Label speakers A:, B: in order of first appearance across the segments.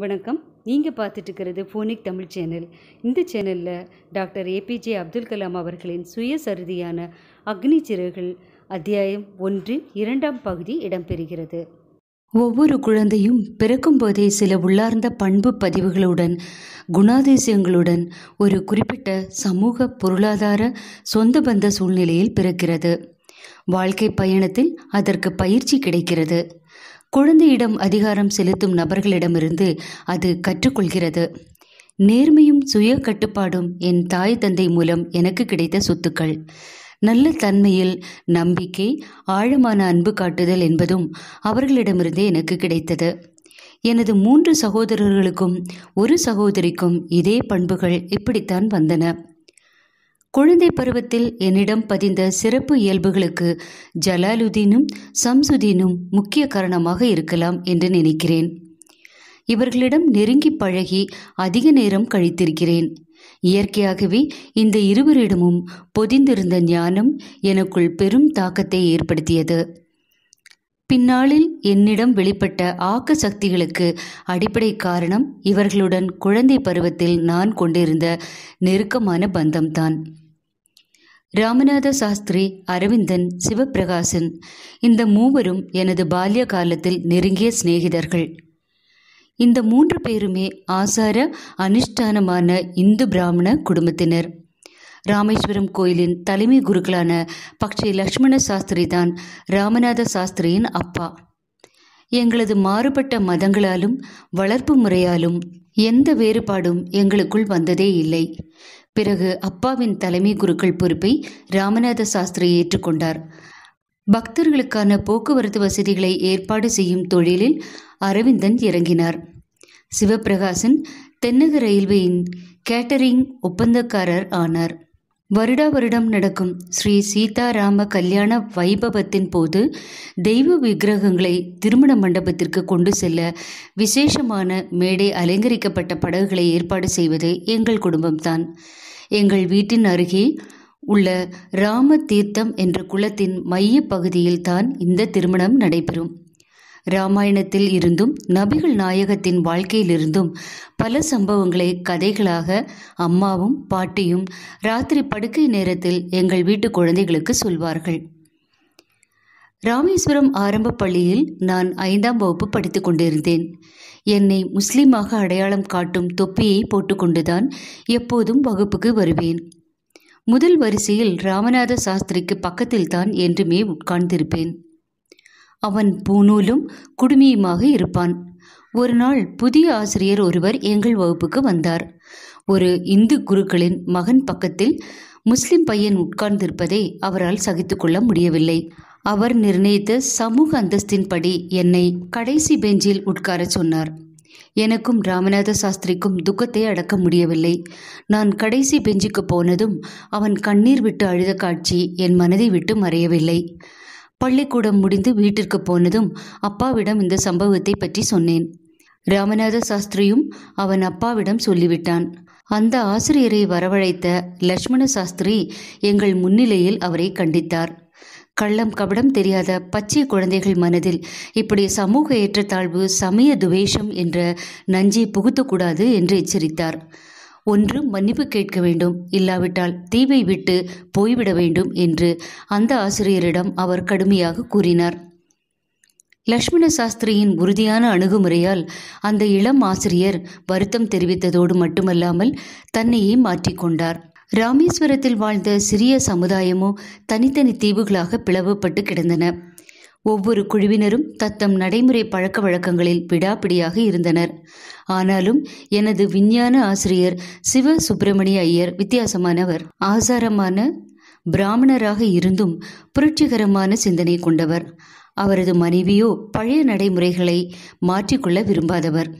A: வணக்கம். நீங்கள் பார்த்துட்டு இருக்கிறது ஃபோனிக் தமிழ் சேனல் இந்த சேனலில் டாக்டர் ஏபிஜே அப்துல் கலாம் அவர்களின் சுயசரிதியான அக்னி சிறகுகள் அத்தியாயம் ஒன்று இரண்டாம் பகுதி இடம்பெறுகிறது. ஒவ்வொரு குழந்தையும் பிறக்கும்போதே சில உள்ளார்ந்த பண்பு பதிவுகளுடன் குணாதிசயங்களுடன் ஒரு குறிப்பிட்ட சமூக பொருளாதார சொந்த பந்த சூழ்நிலையில் பிறக்கிறது. வாழ்க்கை பயணத்தில் அதற்கு பயிற்சி கிடைக்கிறது. குழந்தையிடம் அதிகாரம் செலுத்தும் நபர்களிடமிருந்து அது கற்றுக்கொள்கிறது. நேர்மையும் சுய கட்டுப்பாடும் என் தாய் தந்தை மூலம் எனக்கு கிடைத்த சொத்துக்கள். நல்ல தன்மையில் நம்பிக்கை ஆழமான அன்பு காட்டுதல் என்பதும் அவர்களிடமிருந்தே எனக்கு கிடைத்தது. எனது மூன்று சகோதரர்களுக்கும் ஒரு சகோதரிக்கும் இதே பண்புகள் இப்படித்தான் வந்தன. குழந்தை பருவத்தில் என்னிடம் பதிந்த சிறப்பு இயல்புகளுக்கு ஜலாலுதீனும் சம்சுதீனும் முக்கிய காரணமாக இருக்கலாம் என்று நினைக்கிறேன். இவர்களிடம் நெருங்கி பழகி அதிக நேரம் கழித்திருக்கிறேன். இயற்கையாகவே இந்த இருவரிடமும் பொதிந்திருந்த ஞானம் எனக்குள் பெரும் தாக்கத்தை ஏற்படுத்தியது. பின்னாளில் என்னிடம் வெளிப்பட்ட ஆக்க சக்திகளுக்கு அடிப்படை காரணம் இவர்களுடன் குழந்தை பருவத்தில் நான் கொண்டிருந்த நெருக்கமான பந்தம்தான். ராமநாத சாஸ்திரி அரவிந்தன் சிவப்பிரகாசன் இந்த மூவரும் எனது பால்ய காலத்தில் நெருங்கிய சிநேகிதர்கள். இந்த மூன்று பேருமே ஆசார அனுஷ்டானமான இந்து பிராமண குடும்பத்தினர். ராமேஸ்வரம் கோயிலின் தலைமை குருக்களான பக்ஷி லக்ஷ்மண சாஸ்திரி தான் ராமநாத சாஸ்திரியின் அப்பா. எங்களது மாறுபட்ட மதங்களாலும் வளர்ப்பு முறையாலும் எந்த வேறுபாடும் எங்களுக்குள் வந்ததே இல்லை. பிறகு அப்பாவின் தலைமை குருக்கள் பொறுப்பை ராமநாத சாஸ்திரி ஏற்றுக்கொண்டார். பக்தர்களுக்கான போக்குவரத்து வசதிகளை ஏற்பாடு செய்யும் தொழிலில் அரவிந்தன் இறங்கினார். சிவபிரகாசன் தென்னக ரயில்வேயின் கேட்டரிங் ஒப்பந்தக்காரர் ஆனார். வருடா வருடம் நடக்கும் ஸ்ரீ சீதாராம கல்யாண வைபவத்தின் போது தெய்வ விக்கிரகங்களை திருமண மண்டபத்திற்கு கொண்டு செல்ல விசேஷமான மேடை அலங்கரிக்கப்பட்ட படகுகளை ஏற்பாடு செய்வது எங்கள் குடும்பம்தான். எங்கள் வீட்டின் அருகே உள்ள ராம தீர்த்தம் என்ற குளத்தின் மைய பகுதியில் தான் இந்த திருமணம் நடைபெறும். ராமாயணத்தில் இருந்தும் நபிகள் நாயகத்தின் வாழ்க்கையிலிருந்தும் பல சம்பவங்களை கதைகளாக அம்மாவும் பாட்டியும் ராத்திரி படுக்கை நேரத்தில் எங்கள் வீட்டு குழந்தைகளுக்கு சொல்வார்கள். ராமேஸ்வரம் ஆரம்ப பள்ளியில் நான் ஐந்தாம் வகுப்பு படித்து கொண்டிருந்தேன். என்னை முஸ்லீமாக அடையாளம் காட்டும் தொப்பியை போட்டுக்கொண்டுதான் எப்போதும் வகுப்புக்கு வருவேன். முதல் வரிசையில் ராமநாத சாஸ்திரிக்கு பக்கத்தில் தான் என்றுமே உட்கார்ந்திருப்பேன். அவன் பூநூலும் குடுமியுமாக இருப்பான். ஒரு நாள் புதிய ஆசிரியர் ஒருவர் எங்கள் வகுப்புக்கு வந்தார். ஒரு இந்து குருக்களின் மகன் பக்கத்தில் முஸ்லிம் பையன் உட்கார்ந்திருப்பதை அவரால் சகித்துக்கொள்ள முடியவில்லை. அவர் நிர்ணயித்த சமூக அந்தஸ்தின்படி என்னை கடைசி பெஞ்சில் உட்கார சொன்னார். எனக்கும் ராமநாத சாஸ்திரிக்கும் துக்கத்தை அடக்க முடியவில்லை. நான் கடைசி பெஞ்சுக்கு போனதும் அவன் கண்ணீர் விட்டு அழுத காட்சி என் மனதை விட்டு மறையவில்லை. பள்ளிக்கூடம் முடிந்து வீட்டிற்கு போனதும் அப்பாவிடம் இந்த சம்பவத்தை பற்றி சொன்னேன். ராமநாத சாஸ்திரியும் அவன் அப்பாவிடம் சொல்லிவிட்டான். அந்த ஆசிரியரை வரவழைத்த லட்சுமண சாஸ்திரி எங்கள் முன்னிலையில் அவரை கண்டித்தார். கள்ளம் கபடம் தெரியாத பச்சை குழந்தைகள் மனதில் இப்படி சமூக ஏற்றத்தாழ்வு சமய துவேஷம் என்ற நஞ்சை புகுத்தக்கூடாது என்று எச்சரித்தார். ஒன்று மன்னிப்பு கேட்க வேண்டும் இல்லாவிட்டால் தீவை விட்டு போய்விட வேண்டும் என்று அந்த ஆசிரியரிடம் அவர் கடுமையாக கூறினார். லக்ஷ்மண சாஸ்திரியின் உறுதியான அணுகுமுறையால் அந்த இளம் ஆசிரியர் வருத்தம் தெரிவித்ததோடு மட்டுமல்லாமல் தன்னையே மாற்றிக்கொண்டார். ராமேஸ்வரத்தில் வாழ்ந்த சிறிய சமுதாயமோ தனித்தனி தீவுகளாக பிளவுபட்டு கிடந்தன. ஒவ்வொரு குழுவினரும் தத்தம் நடைமுறை பழக்க வழக்கங்களில் விடாப்பிடியாக இருந்தனர். ஆனாலும் எனது விஞ்ஞான ஆசிரியர் சிவ சுப்பிரமணிய ஐயர் வித்தியாசமானவர். ஆசாரமான பிராமணராக இருந்தும் புரட்சிகரமான சிந்தனை கொண்டவர். அவரது மனைவியோ பழைய நடைமுறைகளை மாற்றிக்கொள்ள விரும்பாதவர்.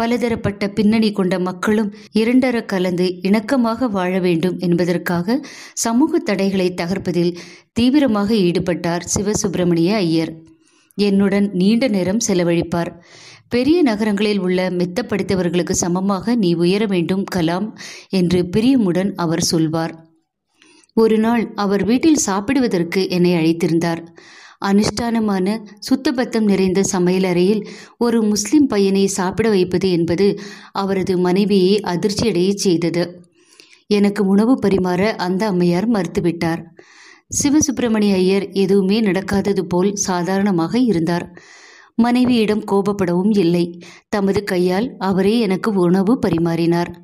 A: பலதரப்பட்ட பின்னணி கொண்ட மக்களும் இரண்டர கலந்து இணக்கமாக வாழ வேண்டும் என்பதற்காக சமூக தடைகளை தகர்ப்பதில் தீவிரமாக ஈடுபட்டார் சிவசுப்பிரமணிய ஐயர். என்னுடன் நீண்ட நேரம் செலவழிப்பார். பெரிய நகரங்களில் உள்ள மெத்த படித்தவர்களுக்கு சமமாக நீ உயர வேண்டும் கலாம் என்று பிரியமுடன் அவர் சொல்வார். ஒரு நாள் அவர் வீட்டில் சாப்பிடுவதற்கு என்னை அழைத்திருந்தார். அனுஷ்டானமான சுத்தபத்தம் நிறைந்த சமையலறையில் ஒரு முஸ்லிம் பையனை சாப்பிட வைப்பது என்பது அவரது மனைவியை அதிர்ச்சியடையச் செய்தது. எனக்கு உணவு பரிமாற அந்த அம்மையார் மறுத்துவிட்டார். சிவசுப்பிரமணிய ஐயர் எதுவுமே நடக்காதது போல் சாதாரணமாக இருந்தார். மனைவியிடம் கோபப்படவும் இல்லை. தமது கையால் அவரே எனக்கு உணவு பரிமாறினார்.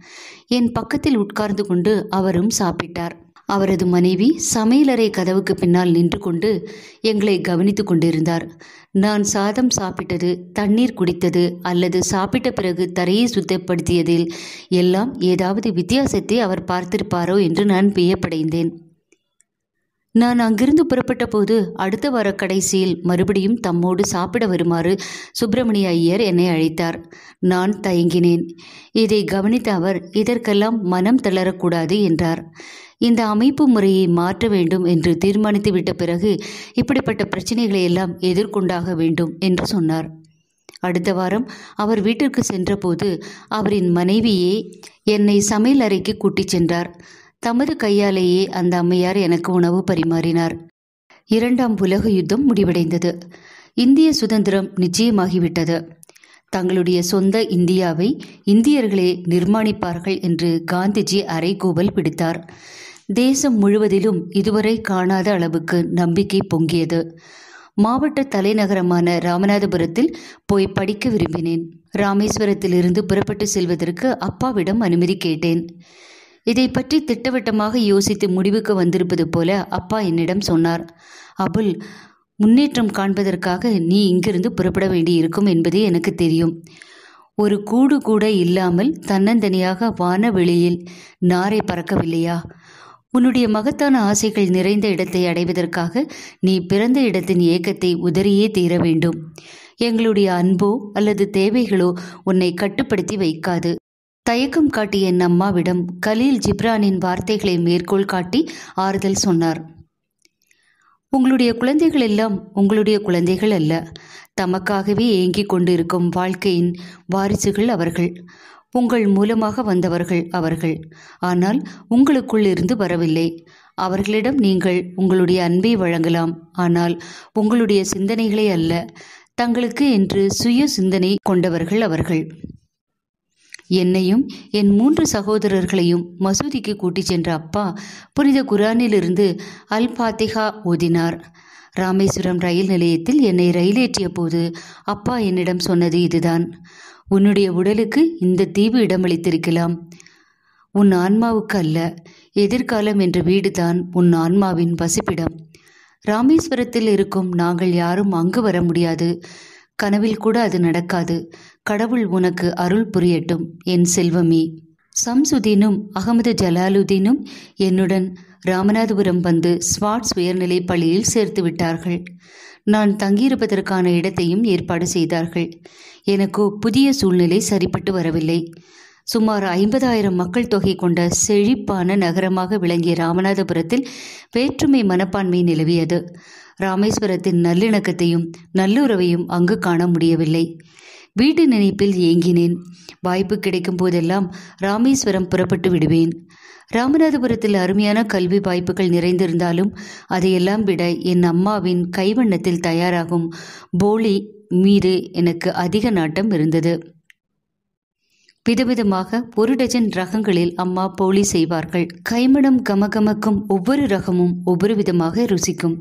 A: என் பக்கத்தில் உட்கார்ந்து கொண்டு அவரும் சாப்பிட்டார். அவரது மனைவி சமையலறை கதவுக்கு பின்னால் நின்று கொண்டு எங்களை கவனித்து கொண்டிருந்தார். நான் சாதம் சாப்பிட்டது தண்ணீர் குடித்தது அல்லது சாப்பிட்ட பிறகு தரையை சுத்தப்படுத்தியதில் எல்லாம் ஏதாவது வித்தியாசத்தை அவர் பார்த்திருப்பாரோ என்று நான் வியப்படைந்தேன். நான் அங்கிருந்து புறப்பட்ட போது அடுத்த வார கடைசியில் மறுபடியும் தம்மோடு சாப்பிட வருமாறு சுப்பிரமணிய ஐயர் என்னை அழைத்தார். நான் தயங்கினேன். இதை கவனித்த அவர் இதற்கெல்லாம் மனம் தளரக்கூடாது என்றார். இந்த அமைப்பு முறையை மாற்ற வேண்டும் என்று தீர்மானித்து விட்ட பிறகு இப்படிப்பட்ட பிரச்சனைகளை எல்லாம் எதிர்கொண்டாக வேண்டும் என்று சொன்னார். அடுத்த வாரம் அவர் வீட்டிற்கு சென்றபோது அவரின் மனைவியே என்னை சமையல் அறைக்கு கூட்டிச் சென்றார். தமது கையாலேயே அந்த அம்மையார் எனக்கு உணவு பரிமாறினார். இரண்டாம் உலக யுத்தம் முடிவடைந்தது. இந்திய சுதந்திரம் நிச்சயமாகிவிட்டது. தங்களுடைய சொந்த இந்தியாவை இந்தியர்களே நிர்மாணிப்பார்கள் என்று காந்திஜி அறைகூவல் பிடித்தார். தேசம் முழுவதிலும் இதுவரை காணாத அளவுக்கு நம்பிக்கை பொங்கியது. மாவட்ட தலைநகரமான ராமநாதபுரத்தில் போய் படிக்க விரும்பினேன். ராமேஸ்வரத்திலிருந்து புறப்பட்டு செல்வதற்கு அப்பாவிடம் அனுமதி கேட்டேன். இதை பற்றி திட்டவட்டமாக யோசித்து முடிவுக்கு வந்திருப்பது போல அப்பா என்னிடம் சொன்னார். அபுல் முன்னேற்றம் காண்பதற்காக நீ இங்கிருந்து புறப்பட வேண்டியிருக்கும் என்பதே எனக்கு தெரியும். ஒரு கூடு கூட இல்லாமல் தன்னந்தனியாக வானவெளியில் நாரை பறக்கவில்லையா? உன்னுடைய மகத்தான ஆசைகள் நிறைந்த இடத்தை அடைவதற்காக நீ பிறந்த இடத்தின் ஏக்கத்தை உதறியே தீர வேண்டும். எங்களுடைய அன்போ அல்லது தேவைகளோ உன்னை கட்டுப்படுத்தி வைக்காது. தயக்கம் காட்டிய என் அம்மாவிடம் கலீல் ஜிப்ரானின் வார்த்தைகளை மேற்கோள் காட்டி ஆறுதல் சொன்னார். உங்களுடைய குழந்தைகள் எல்லாம் உங்களுடைய குழந்தைகள் அல்ல. தமக்காகவே ஏங்கிக் கொண்டிருக்கும் வாழ்க்கையின் வாரிசுகள் அவர்கள். உங்கள் மூலமாக வந்தவர்கள் அவர்கள். ஆனால் உங்களுக்குள் இருந்து வரவில்லை. அவர்களிடம் நீங்கள் உங்களுடைய அன்பை வழங்கலாம். ஆனால் உங்களுடைய சிந்தனைகளை அல்ல தங்களுக்கு என்று சுய சிந்தனை கொண்டவர்கள் அவர்கள். என்னையும் என் மூன்று சகோதரர்களையும் மசூதிக்கு கூட்டிச் சென்ற அப்பா புனித குரானிலிருந்து அல் பாத்திகா ஓதினார். ராமேஸ்வரம் ரயில் நிலையத்தில் என்னை ரயிலேற்றிய போது அப்பா என்னிடம் சொன்னது இதுதான். உன்னுடைய உடலுக்கு இந்த தீவு இடமளித்திருக்கலாம். உன் ஆன்மாவுக்கு அல்ல எதிர்காலம் என்ற வீடுதான் உன் ஆன்மாவின் வசிப்பிடம். ராமேஸ்வரத்தில் இருக்கும் நாங்கள் யாரும் அங்கு வர முடியாது. கனவில் கூட அது நடக்காது. கடவுள் உனக்கு அருள் புரியட்டும் என் செல்வமே. சம்சுதீனும் அகமது ஜலாலுதீனும் என்னுடன் ராமநாதபுரம் வந்து ஸ்வாட்ஸ் உயர்நிலை பள்ளியில் சேர்த்து விட்டார்கள். நான் தங்கியிருப்பதற்கான இடத்தையும் ஏற்பாடு செய்தார்கள். எனக்கு புதிய சூழ்நிலை சரிப்பட்டு வரவில்லை. சுமார் ஐம்பதாயிரம் மக்கள் தொகை கொண்ட செழிப்பான நகரமாக விளங்கிய ராமநாதபுரத்தில் வேற்றுமை மனப்பான்மை நிலவியது. ராமேஸ்வரத்தின் நல்லிணக்கத்தையும் நல்லுறவையும் அங்கு காண முடியவில்லை. வீட்டு நினைப்பில் ஏங்கினேன். வாய்ப்பு கிடைக்கும் போதெல்லாம் ராமேஸ்வரம் புறப்பட்டு விடுவேன். ராமநாதபுரத்தில் அருமையான கல்வி வாய்ப்புகள் நிறைந்திருந்தாலும் அதையெல்லாம் விட என் அம்மாவின் கைவண்ணத்தில் தயாராகும் போலி மீது எனக்கு அதிக நாட்டம் இருந்தது. விதவிதமாக ஒரு டஜன் ரகங்களில் அம்மா போலி செய்வார்கள். கைமணம் கமகமக்கும் ஒவ்வொரு ரகமும் ஒவ்வொரு விதமாக ருசிக்கும்.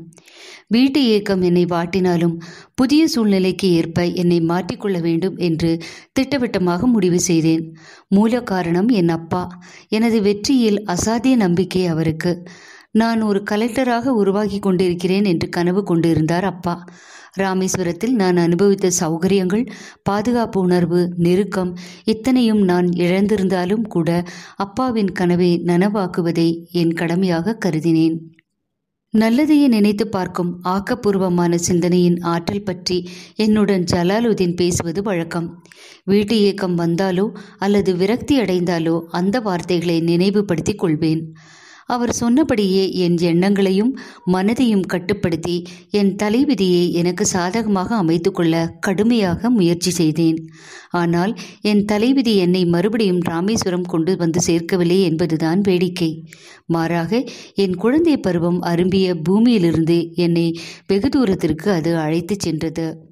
A: வீட்டு இயக்கம் என்னை வாட்டினாலும் புதிய சூழ்நிலைக்கு ஏற்ப என்னை மாற்றிக்கொள்ள வேண்டும் என்று திட்டவட்டமாக முடிவு செய்தேன். மூல காரணம் என் அப்பா. எனது வெற்றியில் அசாத்திய நம்பிக்கை அவருக்கு. நான் ஒரு கலெக்டராக உருவாகி கொண்டிருக்கிறேன் என்று கனவு கொண்டிருந்தார் அப்பா. ராமேஸ்வரத்தில் நான் அனுபவித்த சௌகரியங்கள் பாதுகாப்பு உணர்வு நெருக்கம் இத்தனையும் நான் இழந்திருந்தாலும் கூட அப்பாவின் கனவை நனவாக்குவதை என் கடமையாக கருதினேன். நல்லதையே நினைத்து பார்க்கும் ஆக்கப்பூர்வமான சிந்தனையின் ஆற்றல் பற்றி என்னுடன் ஜலாலுதீன் பேசுவது வழக்கம். வீட்டு இயக்கம் வந்தாலோ அல்லது விரக்தி அடைந்தாலோ அந்த வார்த்தைகளை நினைவுபடுத்திக் கொள்வேன். அவர் சொன்னபடியே என் எண்ணங்களையும் மனதையும் கட்டுப்படுத்தி என் தலைவிதியை எனக்கு சாதகமாக அமைத்துக்கொள்ள கடுமையாக முயற்சி செய்தேன். ஆனால் என் தலைவிதி என்னை மறுபடியும் ராமேஸ்வரம் கொண்டு வந்து சேர்க்கவில்லை என்பதுதான் வேடிக்கை. மாறாக என் குழந்தை பருவம் அரும்பிய பூமியிலிருந்து என்னை வெகு தூரத்திற்கு அது அழைத்துச் சென்றது.